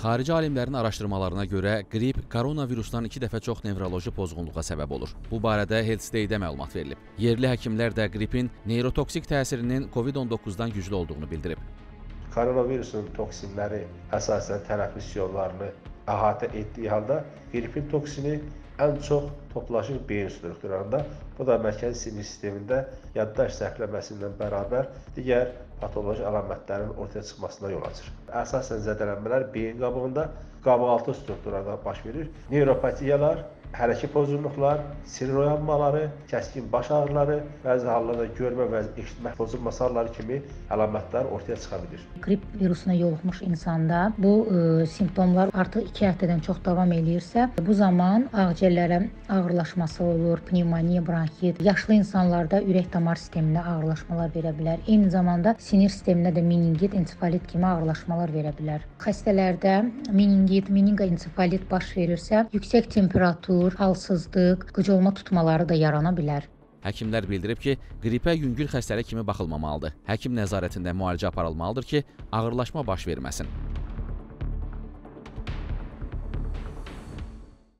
Xarici alimlərin araşdırmalarına görə qrip koronavirusdan 2 dəfə çox nevroloji pozğunluğa səbəb olur. Bu barədə Health-də məlumat verilib. Yerli həkimlər də qripin neyrotoksik təsirinin COVID-19-dan güclü olduğunu bildirib. Koronavirusun toksinləri əsasən tənəffüs yollarını əhatə etdiyi halda qripin toksini ən çox toplaşır beyin strukturlarında. Bu da mərkəzi sinir sistemində yaddaş zəifləməsi ilə bərabər digər patoloji əlamətlərin ortaya çıxmasına yol açır. Əsasən zədələnmələr beyin qabığında, qabıqaltı strukturlarda baş verir. Neuropatiyalar, hərəkət pozğunluqlar, sinir oyanmaları, kəskin baş ağrıları, bəzi hallarda görmə və eşitmə pozulması halları kimi əlamətlər ortaya çıxa bilir. Qrip virusuna yoluxmuş insanda bu ə, simptomlar artıq 2 həftədən çox davam eləyirsə, bu zaman ağciyərlərə ağırlaşması olur, pnevmoniya, bronxit. Yaşlı insanlarda ürək-damar sistemində ağırlaşmalar verə bilər. Eyni zamanda sinir sistemində də meningit, ensefalit kimi ağırlaşmalar verə bilər. Xəstələrdə meningit, meningoensefalit baş verirsə, yüksək temperatur, halsızlıq, qıcolma tutmaları da yarana bilər. Həkimlər bildirib ki, qripə yüngül xəstəlik kimi baxılmamalıdır. Həkim nəzarətində müalicə aparılmalıdır ki, ağırlaşma baş verməsin.